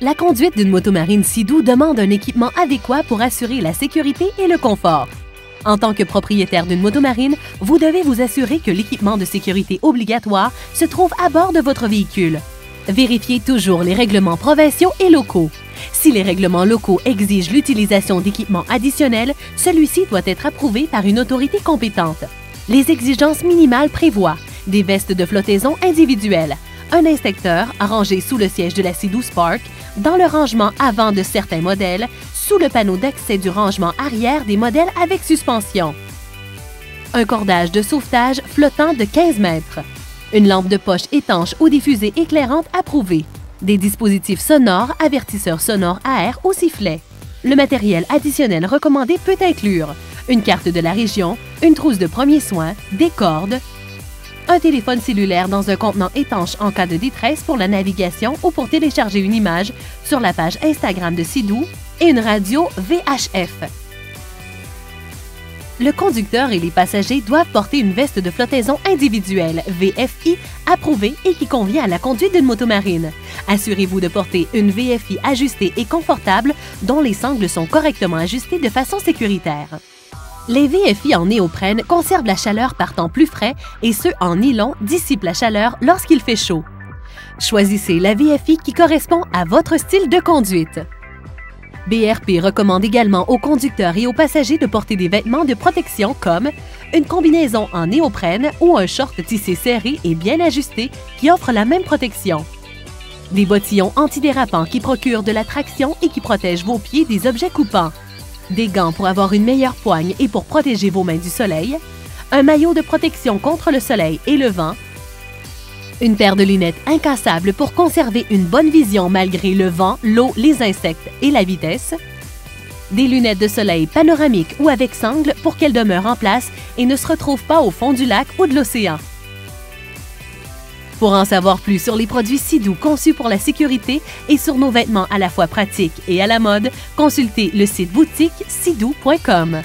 La conduite d'une motomarine Sea-Doo demande un équipement adéquat pour assurer la sécurité et le confort. En tant que propriétaire d'une motomarine, vous devez vous assurer que l'équipement de sécurité obligatoire se trouve à bord de votre véhicule. Vérifiez toujours les règlements provinciaux et locaux. Si les règlements locaux exigent l'utilisation d'équipements additionnels, celui-ci doit être approuvé par une autorité compétente. Les exigences minimales prévoient des vestes de flottaison individuelles, un inspecteur rangé sous le siège de la Sea-Doo Spark, dans le rangement avant de certains modèles, sous le panneau d'accès du rangement arrière des modèles avec suspension. Un cordage de sauvetage flottant de 15 mètres. Une lampe de poche étanche ou diffusée éclairante approuvée. Des dispositifs sonores, avertisseurs sonores à air ou sifflet. Le matériel additionnel recommandé peut inclure une carte de la région, une trousse de premiers soins, des cordes, un téléphone cellulaire dans un contenant étanche en cas de détresse pour la navigation ou pour télécharger une image sur la page Instagram de Sidou et une radio VHF. Le conducteur et les passagers doivent porter une veste de flottaison individuelle VFI approuvée et qui convient à la conduite d'une motomarine. Assurez-vous de porter une VFI ajustée et confortable dont les sangles sont correctement ajustés de façon sécuritaire. Les VFI en néoprène conservent la chaleur par temps plus frais et ceux en nylon dissipent la chaleur lorsqu'il fait chaud. Choisissez la VFI qui correspond à votre style de conduite. BRP recommande également aux conducteurs et aux passagers de porter des vêtements de protection comme une combinaison en néoprène ou un short tissé serré et bien ajusté qui offre la même protection. Des bottillons antidérapants qui procurent de la traction et qui protègent vos pieds des objets coupants. Des gants pour avoir une meilleure poigne et pour protéger vos mains du soleil. Un maillot de protection contre le soleil et le vent une paire de lunettes incassables pour conserver une bonne vision malgré le vent, l'eau, les insectes et la vitesse. Des lunettes de soleil panoramiques ou avec sangle pour qu'elles demeurent en place et ne se retrouvent pas au fond du lac ou de l'océan. Pour en savoir plus sur les produits Sidou conçus pour la sécurité et sur nos vêtements à la fois pratiques et à la mode, consultez le site boutique sidou.com.